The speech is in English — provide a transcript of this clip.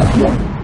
Yeah.